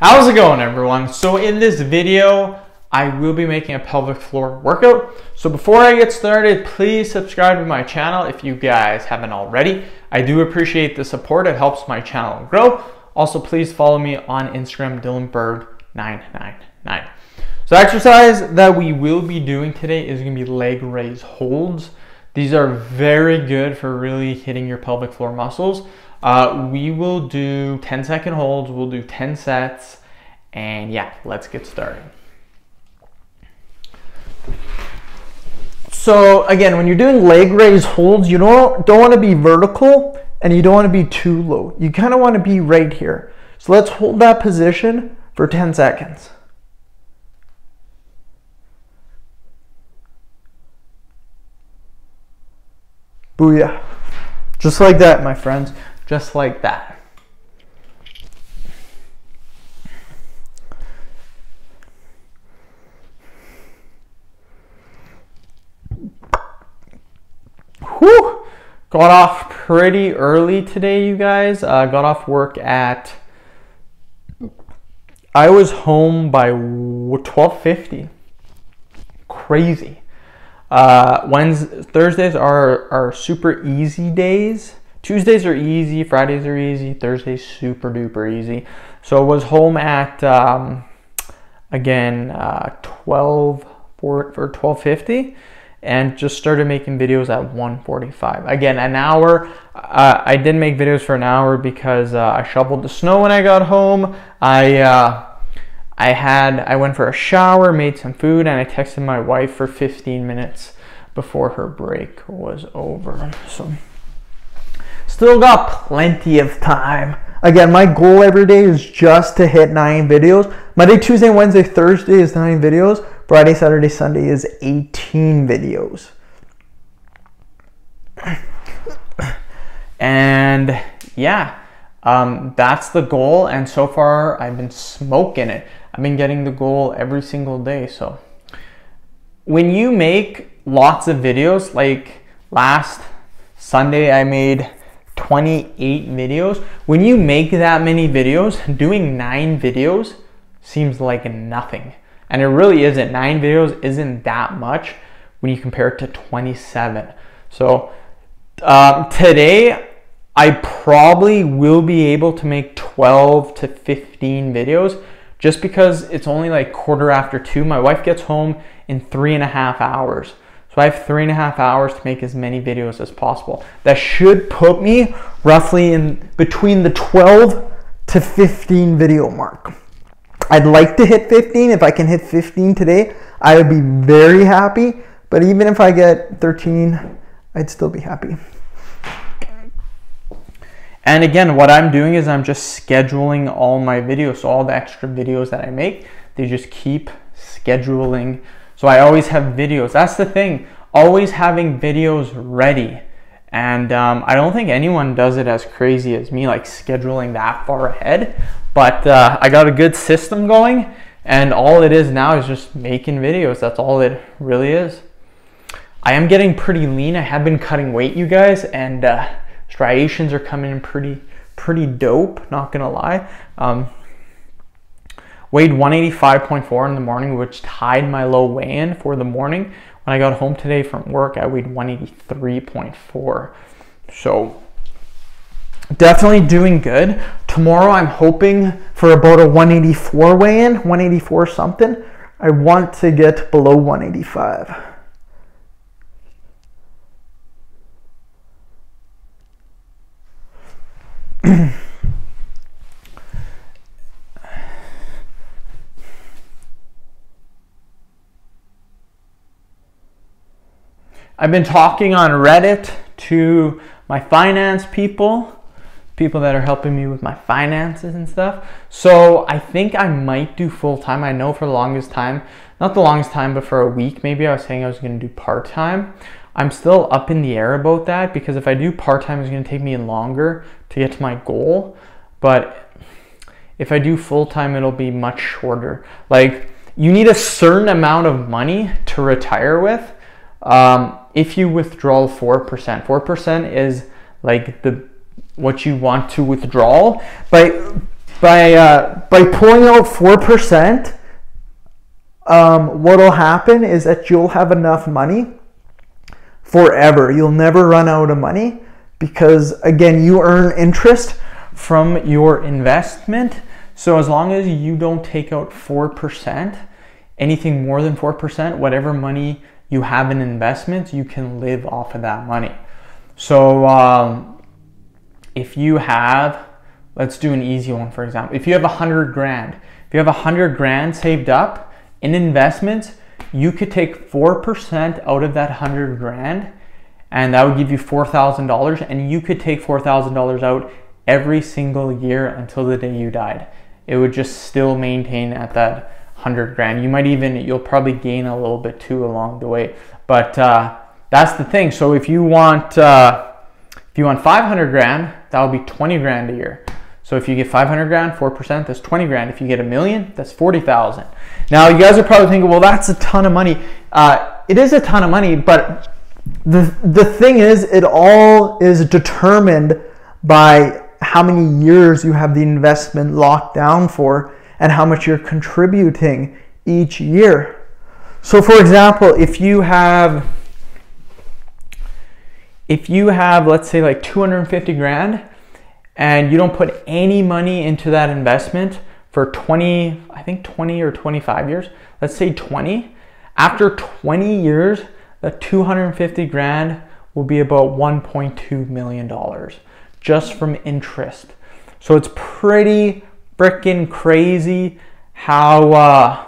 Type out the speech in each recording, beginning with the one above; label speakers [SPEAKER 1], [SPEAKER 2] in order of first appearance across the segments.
[SPEAKER 1] How's it going everyone? So in this video, I will be making a pelvic floor workout. So before I get started, please subscribe to my channel if you guys haven't already. I do appreciate the support. It helps my channel grow. Also, please follow me on Instagram, DylanBerg999. So exercise that we will be doing today is gonna be leg raise holds. These are very good for really hitting your pelvic floor muscles. Uh, we will do 10 second holds, we'll do 10 sets, and yeah, let's get started. So again, when you're doing leg raise holds, you don't, don't want to be vertical and you don't want to be too low. You kind of want to be right here. So let's hold that position for 10 seconds. Booyah. Just like that, my friends just like that. Whew! Got off pretty early today, you guys. Uh, got off work at. I was home by 12:50. Crazy. Uh, Wednesdays, Thursdays are are super easy days. Tuesdays are easy, Fridays are easy, Thursdays super duper easy. So I was home at um, again uh, 12 for, for 1250 and just started making videos at 1:45. Again, an hour. Uh, I did make videos for an hour because uh, I shoveled the snow when I got home. I uh, I had I went for a shower, made some food, and I texted my wife for 15 minutes before her break was over. So. Still got plenty of time. Again, my goal every day is just to hit nine videos. Monday, Tuesday, Wednesday, Thursday is nine videos. Friday, Saturday, Sunday is 18 videos. And yeah, um, that's the goal. And so far, I've been smoking it. I've been getting the goal every single day. So when you make lots of videos, like last Sunday, I made 28 videos. When you make that many videos, doing nine videos seems like nothing. And it really isn't. Nine videos isn't that much when you compare it to 27. So um, today, I probably will be able to make 12 to 15 videos just because it's only like quarter after two. My wife gets home in three and a half hours. So I have three and a half hours to make as many videos as possible. That should put me roughly in between the 12 to 15 video mark. I'd like to hit 15. If I can hit 15 today, I would be very happy. But even if I get 13, I'd still be happy. And again, what I'm doing is I'm just scheduling all my videos. So all the extra videos that I make, they just keep scheduling so I always have videos. That's the thing, always having videos ready. And um, I don't think anyone does it as crazy as me, like scheduling that far ahead. But uh, I got a good system going, and all it is now is just making videos. That's all it really is. I am getting pretty lean. I have been cutting weight, you guys, and uh, striations are coming in pretty, pretty dope. Not gonna lie. Um, Weighed 185.4 in the morning, which tied my low weigh-in for the morning. When I got home today from work, I weighed 183.4. So definitely doing good. Tomorrow I'm hoping for about a 184 weigh-in, 184 something. I want to get below 185. I've been talking on Reddit to my finance people, people that are helping me with my finances and stuff. So I think I might do full time. I know for the longest time, not the longest time, but for a week maybe, I was saying I was going to do part time. I'm still up in the air about that because if I do part time, it's going to take me longer to get to my goal. But if I do full time, it'll be much shorter. Like, you need a certain amount of money to retire with. Um, if you withdraw 4%, 4% is like the what you want to withdraw. But
[SPEAKER 2] by uh, by pulling out four percent, um, what'll happen is that you'll have enough money forever. You'll never run out of money because again, you earn interest
[SPEAKER 1] from your investment. So as long as you don't take out four percent, anything more than four percent, whatever money you have an investment, you can live off of that money. So um, if you have Let's do an easy one, for example. If you have a hundred grand, if you have a hundred grand saved up in investments, you could take 4% out of that hundred grand and that would give you $4,000 and you could take $4,000 out every single year until the day you died. It would just still maintain at that 100 grand. You might even, you'll probably gain a little bit too along the way. But uh, that's the thing. So if you want, uh, if you want 500 grand, that will be 20 grand a year. So if you get 500 grand, 4%, that's 20 grand. If you get a million, that's 40,000. Now you guys are probably thinking, well, that's a ton of money. Uh, it is a ton of money, but the, the thing is, it all is determined by how many years you have the investment locked down for and how much you're contributing each year. So for example, if you have if you have let's say like 250 grand and you don't put any money into that investment for 20, I think 20 or 25 years, let's say 20, after 20 years, the 250 grand will be about 1.2 million dollars just from interest. So it's pretty freaking crazy how uh,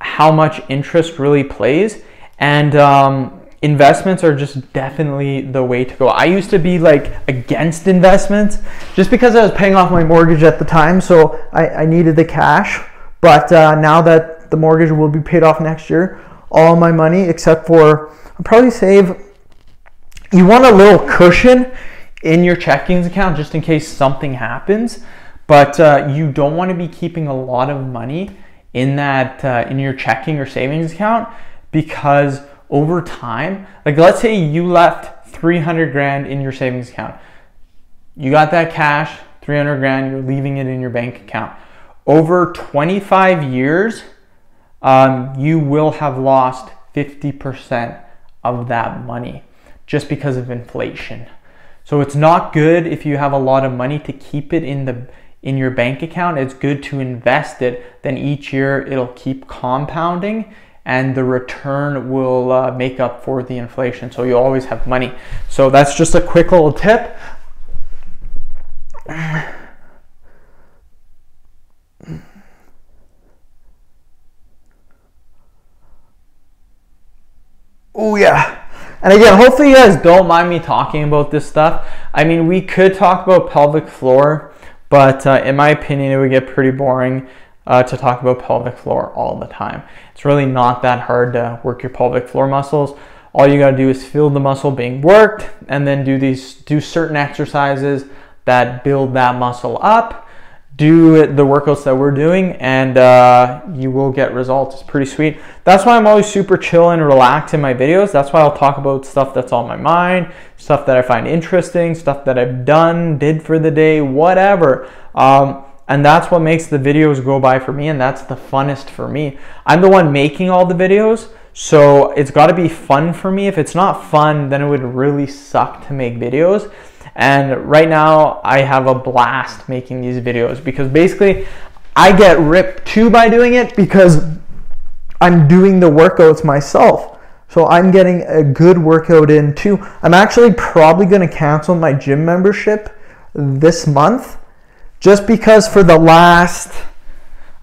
[SPEAKER 1] how much interest really plays, and um, investments are just definitely the way to go. I used to be like against investments just because I was paying off my mortgage at the time, so I, I needed the cash. But uh, now that the mortgage will be paid off next year, all my money except for I'll probably save. You want a little cushion in your checkings account just in case something happens, but uh, you don't want to be keeping a lot of money in that uh, in your checking or savings account because over time, like let's say you left 300 grand in your savings account. You got that cash, 300 grand, you're leaving it in your bank account. Over 25 years, um, you will have lost 50% of that money just because of inflation. So it's not good if you have a lot of money to keep it in the in your bank account. It's good to invest it. Then each year it'll keep compounding and the return will uh, make up for the inflation. So you always have money. So that's just a quick little tip. Oh yeah. And again, hopefully you guys don't mind me talking about this stuff. I mean, we could talk about pelvic floor, but uh, in my opinion, it would get pretty boring uh, to talk about pelvic floor all the time. It's really not that hard to work your pelvic floor muscles. All you got to do is feel the muscle being worked and then do these do certain exercises that build that muscle up. Do the workouts that we're doing, and uh, you will get results. It's pretty sweet. That's why I'm always super chill and relaxed in my videos. That's why I'll talk about stuff that's on my mind, stuff that I find interesting, stuff that I've done, did for the day, whatever. Um, and that's what makes the videos go by for me and that's the funnest for me i'm the one making all the videos so it's got to be fun for me if it's not fun then it would really suck to make videos and right now i have a blast making these videos because basically i get ripped too by doing it because i'm doing the workouts myself so I'm getting a good workout in too. I'm actually probably going to cancel my gym membership this month just because for the last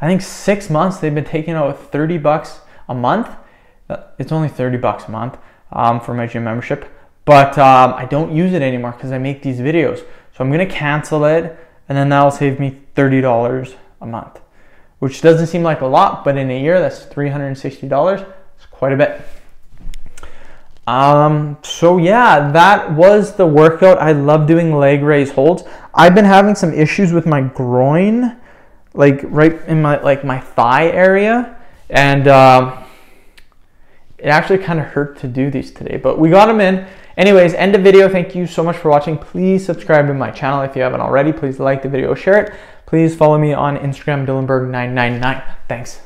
[SPEAKER 1] I think six months they've been taking out 30 bucks a month. Uh, it's only 30 bucks a month um, for my gym membership, but um, I don't use it anymore because I make these videos. So I'm gonna cancel it, and then that'll save me $30 a month, which doesn't seem like a lot, but in a year that's $360. It's quite a bit. Um, so yeah, that was the workout. I love doing leg raise holds. I've been having some issues with my groin, like right in my like my thigh area, and um, it actually kind of hurt to do these today. But we got them in, Anyways, end of video. Thank you so much for watching. Please subscribe to my channel if you haven't already. Please like the video, share it. Please follow me on Instagram, Dylanberg999. Thanks.